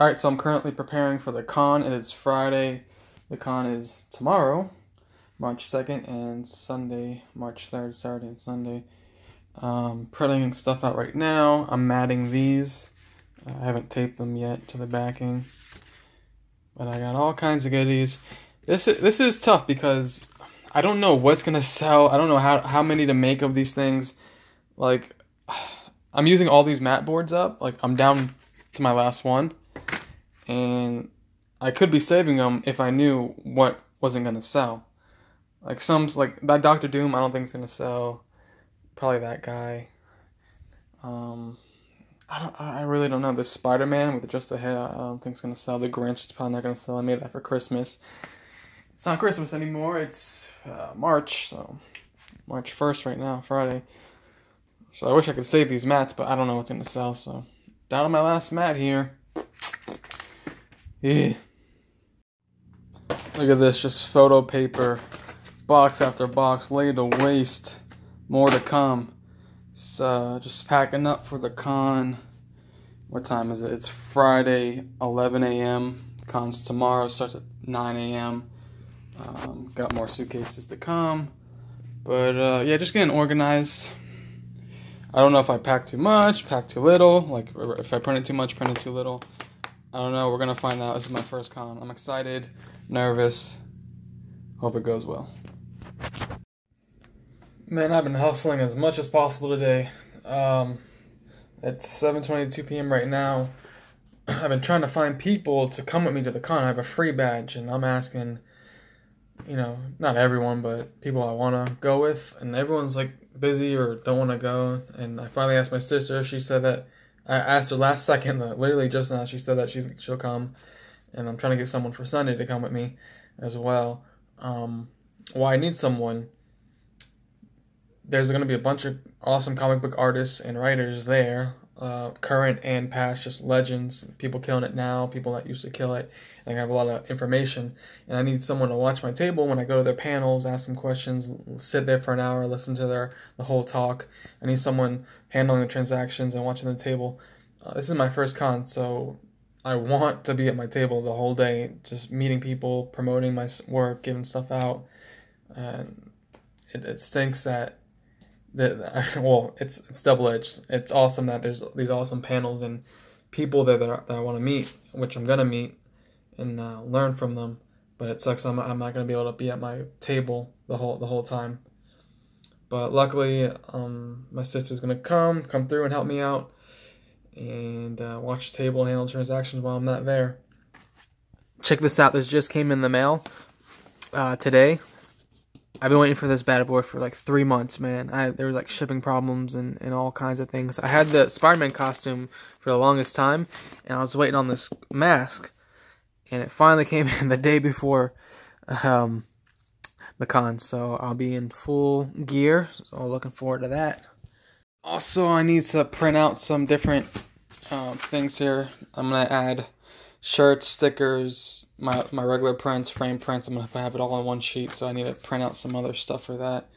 All right, so I'm currently preparing for the con. It is Friday. The con is tomorrow, March 2nd, and Sunday, March 3rd, Saturday and Sunday. Um, printing stuff out right now. I'm matting these. I haven't taped them yet to the backing, but I got all kinds of goodies. This is, this is tough because I don't know what's gonna sell. I don't know how how many to make of these things. Like, I'm using all these mat boards up. Like, I'm down to my last one and I could be saving them if I knew what wasn't gonna sell. Like some like that Doctor Doom, I don't think is gonna sell. Probably that guy. Um, I don't. I really don't know. The Spider Man with just the head, I don't think it's gonna sell. The Grinch is probably not gonna sell. I made that for Christmas. It's not Christmas anymore. It's uh, March, so March first right now, Friday. So I wish I could save these mats, but I don't know what's gonna sell. So down on my last mat here. Yeah. Look at this, just photo paper, box after box, laid to waste. More to come. So, just packing up for the con. What time is it? It's Friday, 11 a.m. Con's tomorrow, starts at 9 a.m. Um, got more suitcases to come. But uh, yeah, just getting organized. I don't know if I packed too much, packed too little, like if I printed too much, printed too little. I don't know. We're gonna find out. This is my first con. I'm excited, nervous. Hope it goes well. Man, I've been hustling as much as possible today. Um, it's 7:22 p.m. right now. I've been trying to find people to come with me to the con. I have a free badge, and I'm asking, you know, not everyone, but people I want to go with, and everyone's like busy or don't want to go. And I finally asked my sister. She said that I asked her last second, literally just now. She said that she's she'll come, and I'm trying to get someone for Sunday to come with me as well. Um, well, I need someone. There's going to be a bunch of awesome comic book artists and writers there, uh, current and past, just legends, people killing it now, people that used to kill it. And I have a lot of information, and I need someone to watch my table when I go to their panels, ask them questions, sit there for an hour, listen to their the whole talk. I need someone handling the transactions and watching the table. Uh, this is my first con, so I want to be at my table the whole day, just meeting people, promoting my work, giving stuff out. And it, it stinks that that well, it's it's double edged. It's awesome that there's these awesome panels and people there that, that I want to meet, which I'm gonna meet and uh, learn from them. But it sucks I'm, I'm not gonna be able to be at my table the whole the whole time. But luckily, um, my sister's gonna come come through and help me out and uh, watch the table and handle transactions while I'm not there. Check this out. This just came in the mail uh, today. I've been waiting for this bad boy for like three months, man. I, there was like shipping problems and, and all kinds of things. I had the Spider-Man costume for the longest time, and I was waiting on this mask, and it finally came in the day before um, the con. So I'll be in full gear. So looking forward to that. Also, I need to print out some different um, things here. I'm gonna add shirts, stickers, my my regular prints, frame prints. I'm gonna have it all on one sheet, so I need to print out some other stuff for that.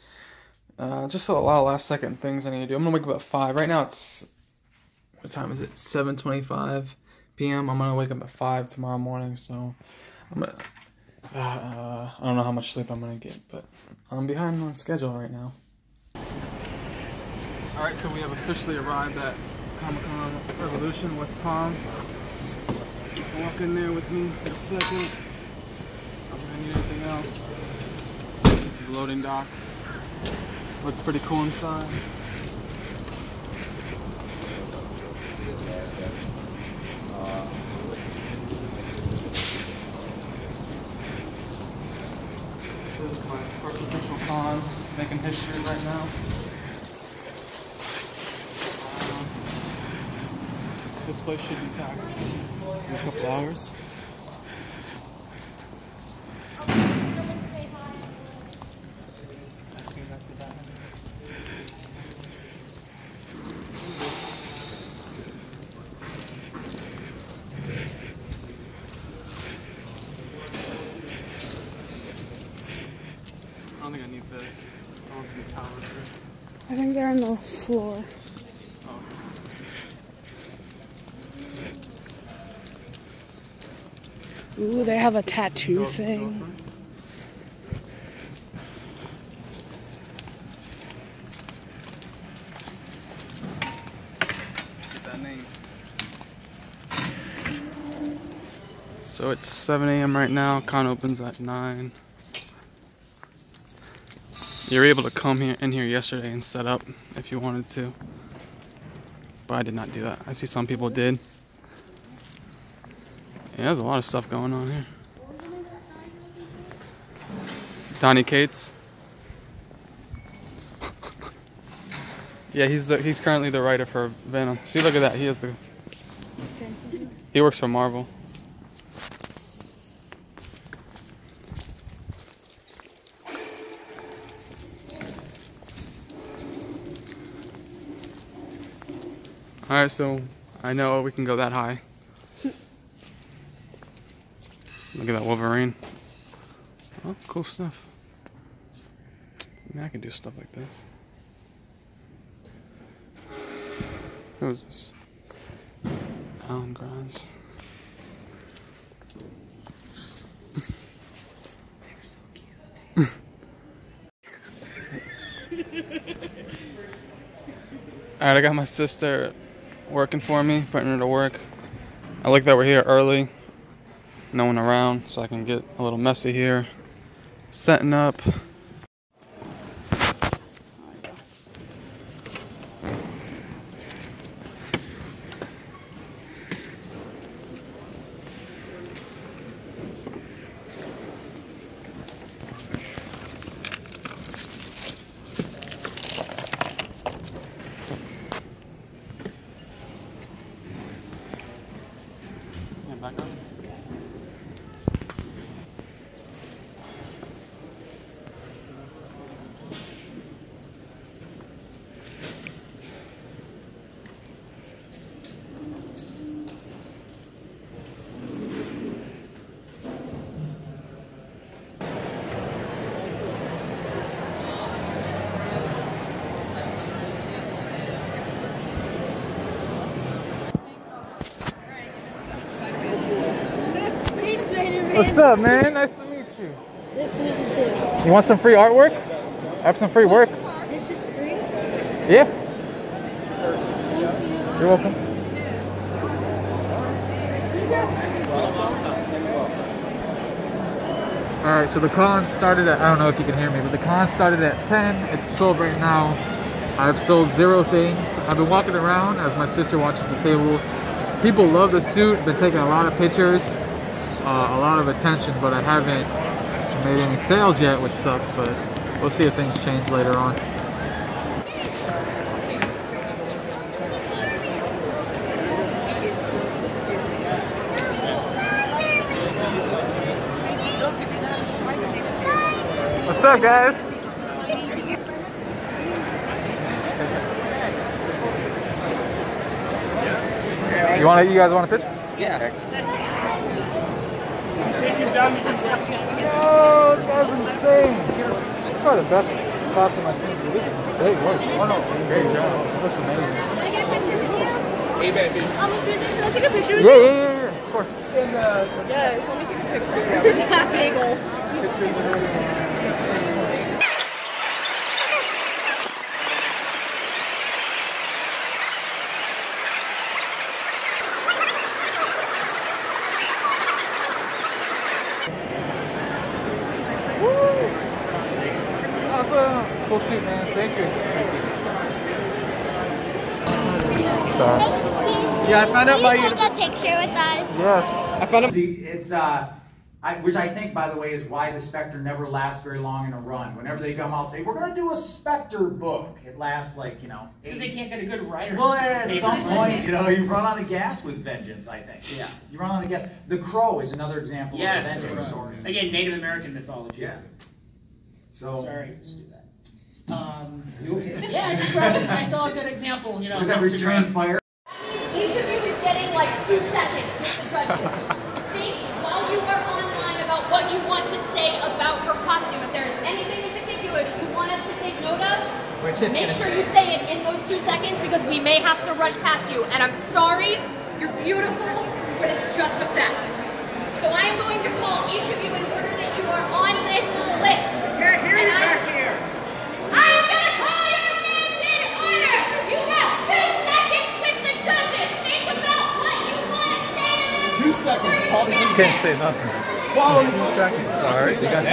Uh, just a lot of last second things I need to do. I'm gonna wake up at five. Right now it's what time is it? 7:25 p.m. I'm gonna wake up at five tomorrow morning. So I'm gonna. Uh, I don't know how much sleep I'm gonna get, but I'm behind on schedule right now. All right, so we have officially arrived at Comic Con Revolution, West Palm. Walk in there with me for a second. I'm gonna need anything else. This is loading dock. Looks pretty cool inside. This is my first official con, making history right now. Uh, this place should be packed in a couple hours. I don't think I need this. I don't see I think they're on the floor. Ooh, they have a tattoo thing. So it's 7 a.m. right now. Con opens at 9. You were able to come here in here yesterday and set up if you wanted to. But I did not do that. I see some people did. Yeah, there's a lot of stuff going on here. Donny Cates. yeah, he's the he's currently the writer for Venom. See, look at that. He has the. He works for Marvel. Alright, so I know we can go that high. Look at that Wolverine. Oh, cool stuff. I, mean, I can do stuff like this. Who is this? Alan Grimes. They're so cute. Alright, I got my sister working for me, putting her to work. I like that we're here early, no one around, so I can get a little messy here. Setting up. What's up, man? Nice to meet you. Nice to meet you too. You want some free artwork? I have some free work. This is free. Yeah. You're welcome. All right, so the con started at, I don't know if you can hear me, but the con started at 10. It's 12 right now. I've sold zero things. I've been walking around as my sister watches the table. People love the suit, been taking a lot of pictures, uh, a lot of attention, but I haven't made any sales yet, which sucks, but we'll see if things change later on. What's up, guys? You want to? You guys want a picture? Yeah. Yo, this guy's insane. It's probably the best costume I've seen. This is great work. Oh no, great job. Looks amazing. Can I get a picture with you? Hey, baby. Um, can I take a picture with Yeah, you? yeah, yeah, yeah. Of course. Yes, let me take a picture. Bagel. Awesome. Cool suit, man. Thank you. Sorry. Yeah, I found out about Can you. you take a picture with us? Yes. I found out. See, it's uh, I, which I think, by the way, is why the Spectre never lasts very long in a run. Whenever they come out and say, "We're going to do a Spectre book," it lasts like you know. Because they can't get a good writer. Well, at some point, you know, you run out of gas with Vengeance. I think. Yeah, you run out of gas. The Crow is another example Yes, of a Vengeance the story. Again, Native American mythology. Yeah. So. Sorry, just do that. Um, yeah, I just grabbed it. I saw a good example. You know, Was that on return fire? Each of you is getting like two seconds with the judges. Think while you are online about what you want to say about your costume. If there is anything in particular that you want us to take note of, make sure you say it in those two seconds because we may have to rush past you. And I'm sorry, you're beautiful, but it's just a fact. So I I am going to call each of you in order that you are on this list. Can't hear you And I- back here. I Can't say nothing. quality. Two seconds. Sorry. You got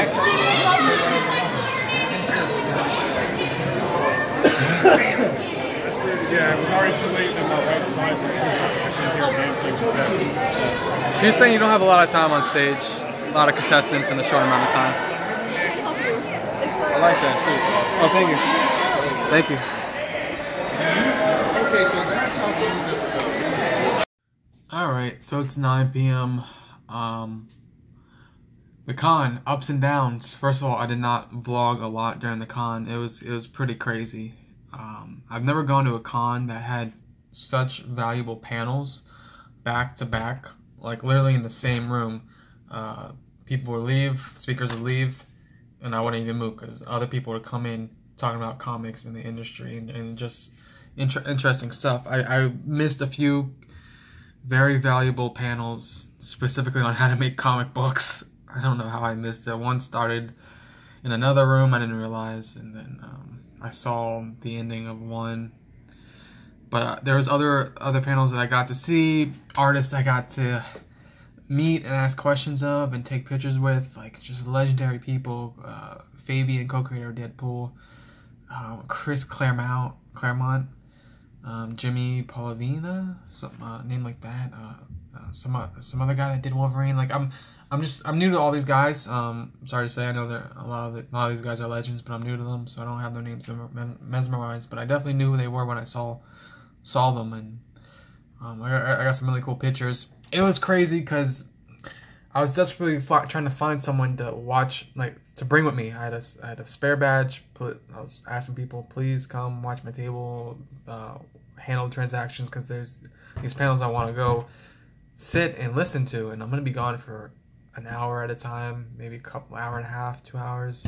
Yeah, it was already too late and my right side was too I couldn't hear a damn thing she said. She was saying you don't have a lot of time on stage, a lot of contestants in a short amount of time. I like that too. Oh, thank you. Thank you. Okay, so that's how things are. All right, so it's 9 p.m. Um, the con ups and downs. First of all, I did not vlog a lot during the con. It was it was pretty crazy. Um, I've never gone to a con that had such valuable panels back to back, like literally in the same room. Uh, people would leave, speakers would leave, and I wouldn't even move because other people would come in talking about comics and the industry and, and just inter- interesting stuff. I, I missed a few very valuable panels specifically on how to make comic books. I don't know how I missed it. One started in another room I didn't realize, and then um, I saw the ending of one. But uh, there was other other panels that I got to see, artists I got to meet and ask questions of and take pictures with, like just legendary people. Uh, Fabian, co-creator of Deadpool, um, Chris Claremont, Claremont, um, Jimmy Polavina, some uh, name like that. Uh, uh, some uh, some other guy that did Wolverine. Like I'm, I'm just I'm new to all these guys. Um, sorry to say, I know that a lot of it, a lot of these guys are legends, but I'm new to them, so I don't have their names mesmerized. But I definitely knew who they were when I saw saw them, and um, I, I got some really cool pictures. It was crazy because I was desperately trying to find someone to watch, like to bring with me. I had a, I had a spare badge. Put, I was asking people, please come watch my table, uh, handle transactions because there's these panels I want to go sit and listen to, and I'm gonna be gone for an hour at a time, maybe a couple hour and a half, two hours.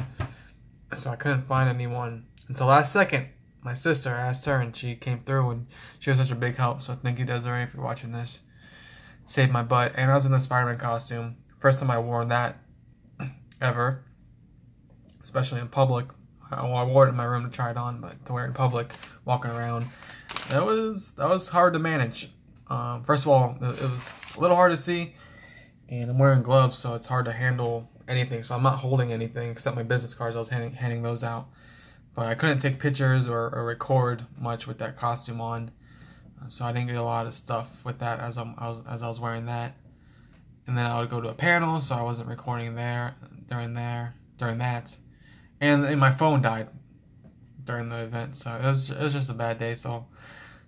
So I couldn't find anyone until last second. My sister I asked her, and she came through, and she was such a big help. So thank you, Desiree, you're watching this saved my butt. And I was in the Spider-Man costume. First time I wore that ever, especially in public. I I wore it in my room to try it on, but to wear it in public, walking around, that was that was hard to manage. Um, first of all, it, it was a little hard to see, and I'm wearing gloves, so it's hard to handle anything. So I'm not holding anything except my business cards. I was handing handing those out, but I couldn't take pictures or, or record much with that costume on so I didn't get a lot of stuff with that as I'm, I was as I was wearing that. And then I would go to a panel, so I wasn't recording there during there during that. And, and my phone died during the event, so it was it was just a bad day. So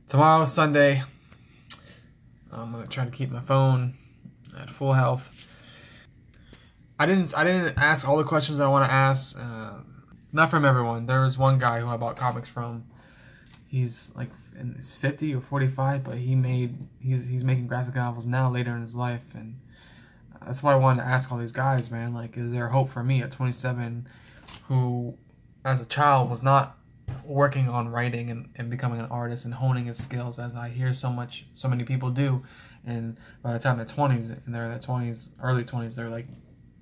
tomorrow Sunday, I'm gonna try to keep my phone at full health. I didn't I didn't ask all the questions I want to ask. Uh, not from everyone. There was one guy who I bought comics from. He's like in his 50 or 45, but he made he's he's making graphic novels now later in his life, and that's why I wanted to ask all these guys, man. Like, is there hope for me at 27, who as a child was not working on writing and, and becoming an artist and honing his skills as I hear so much so many people do, and by the time they're 20s and they're in their 20s, early 20s, they're like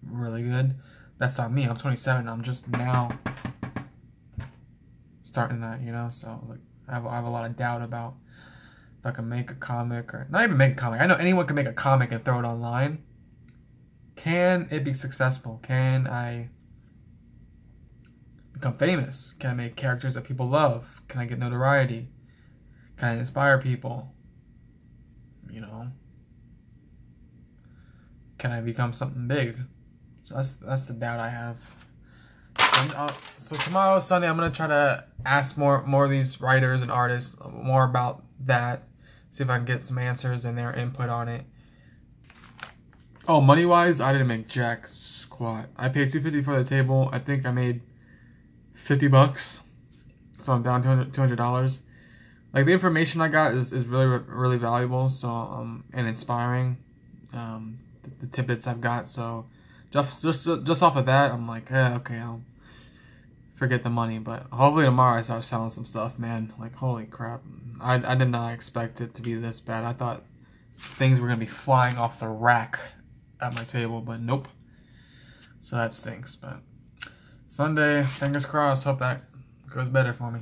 really good. That's not me. I'm 27. I'm just now starting that, you know. So like, I have, I have a lot of doubt about if I can make a comic or not even make a comic. I know anyone can make a comic and throw it online. Can it be successful? Can I become famous? Can I make characters that people love? Can I get notoriety? Can I inspire people? You know. Can I become something big? So that's that's the doubt I have. And, uh, so tomorrow, Sunday, I'm gonna try to ask more more of these writers and artists more about that. See if I can get some answers and their input on it. Oh, money wise, I didn't make jack squat. I paid 250 for the table. I think I made 50 bucks. So I'm down 200 dollars. Like the information I got is, is really really valuable. So um and inspiring. Um, the, the tidbits I've got. So just just just off of that, I'm like, eh, okay, I'll forget the money. But hopefully tomorrow I start selling some stuff, man. Like holy crap, I I did not expect it to be this bad. I thought things were gonna be flying off the rack at my table, but nope. So that stinks. But Sunday, fingers crossed. Hope that goes better for me.